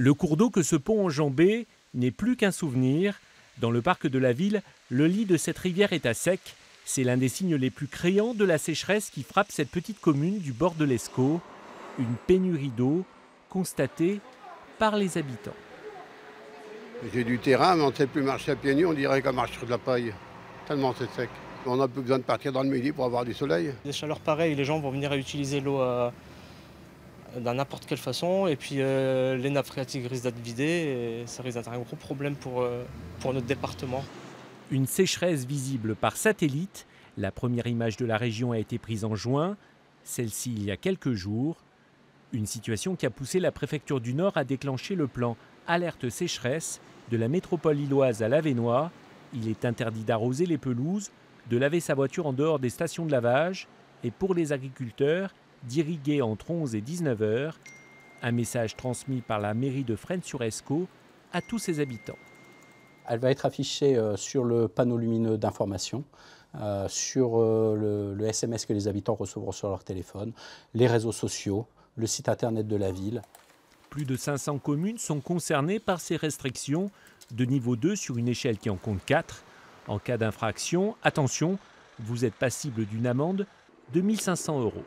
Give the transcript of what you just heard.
Le cours d'eau que ce pont enjambé n'est plus qu'un souvenir. Dans le parc de la ville, le lit de cette rivière est à sec. C'est l'un des signes les plus créants de la sécheresse qui frappe cette petite commune du bord de l'Escaut. Une pénurie d'eau constatée par les habitants. J'ai du terrain, mais on ne sait plus marcher à pieds nus, on dirait qu'on marche sur de la paille. Tellement c'est sec. On n'a plus besoin de partir dans le midi pour avoir du soleil. Des chaleurs pareilles, les gens vont venir à utiliser l'eau dans n'importe quelle façon. Et puis euh, les nappes phréatiques risquent d'être vidées et ça risque d'être un gros problème pour, euh, pour notre département. Une sécheresse visible par satellite. La première image de la région a été prise en juin, celle-ci il y a quelques jours. Une situation qui a poussé la préfecture du Nord à déclencher le plan alerte sécheresse de la métropole lilloise à l'Avenois. Il est interdit d'arroser les pelouses, de laver sa voiture en dehors des stations de lavage et pour les agriculteurs d'irriguer entre 11 et 19 heures. Un message transmis par la mairie de Fresnes-sur-Escaut à tous ses habitants. Elle va être affichée euh, sur le panneau lumineux d'information, euh, sur euh, le, le SMS que les habitants recevront sur leur téléphone, les réseaux sociaux, le site internet de la ville. Plus de 500 communes sont concernées par ces restrictions de niveau 2 sur une échelle qui en compte 4. En cas d'infraction, attention, vous êtes passible d'une amende de 1500 euros.